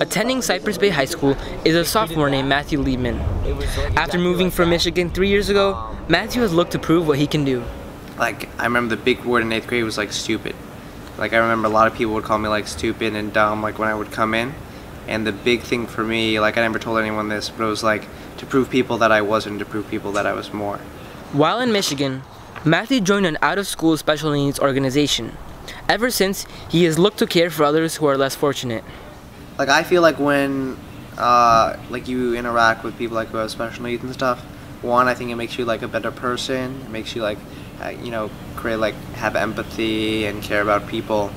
Attending Cypress Bay High School is a sophomore named Matthew Liebman. After moving from Michigan three years ago, Matthew has looked to prove what he can do. Like, I remember the big word in eighth grade was like stupid. Like, I remember a lot of people would call me like stupid and dumb, like when I would come in. And the big thing for me, like, I never told anyone this, but it was like to prove people that I wasn't, to prove people that I was more. While in Michigan, Matthew joined an out of school special needs organization. Ever since, he has looked to care for others who are less fortunate. Like, I feel like when, uh, like, you interact with people like who have special needs and stuff, one, I think it makes you like a better person. It makes you like, uh, you know, create like have empathy and care about people.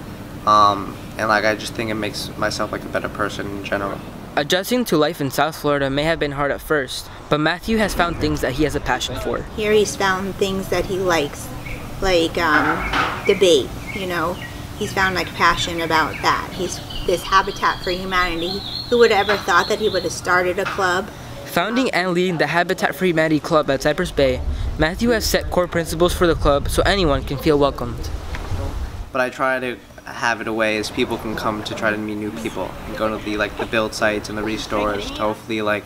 Um, and like, I just think it makes myself like a better person in general. Adjusting to life in South Florida may have been hard at first, but Matthew has found things that he has a passion for. Here he's found things that he likes, like um, debate, you know. He's found like passion about that. He's this Habitat for Humanity. Who would have ever thought that he would have started a club? Founding and leading the Habitat for Humanity Club at Cypress Bay, Matthew has set core principles for the club so anyone can feel welcomed. But I try to have it a way as people can come to try to meet new people and go to the like the build sites and the restores to hopefully like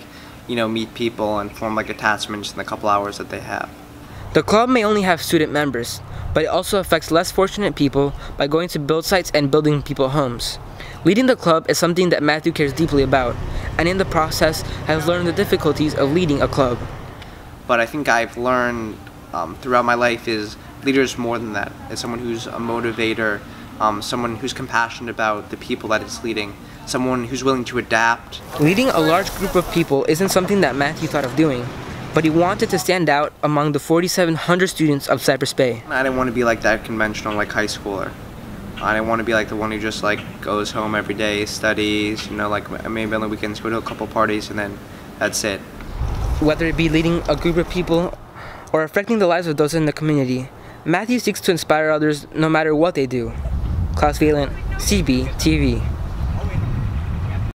you know meet people and form like attachments in the couple hours that they have. The club may only have student members, but it also affects less fortunate people by going to build sites and building people homes. Leading the club is something that Matthew cares deeply about, and in the process has learned the difficulties of leading a club. But I think I've learned um, throughout my life is leaders more than that. As someone who's a motivator, um, someone who's compassionate about the people that it's leading, someone who's willing to adapt. Leading a large group of people isn't something that Matthew thought of doing, but he wanted to stand out among the 4,700 students of Cypress Bay. I didn't want to be like that conventional like high schooler. I want to be like the one who just like goes home every day, studies, you know, like maybe on the weekends go to a couple parties and then that's it. Whether it be leading a group of people or affecting the lives of those in the community, Matthew seeks to inspire others no matter what they do. Klaus Vaillant, CB TV.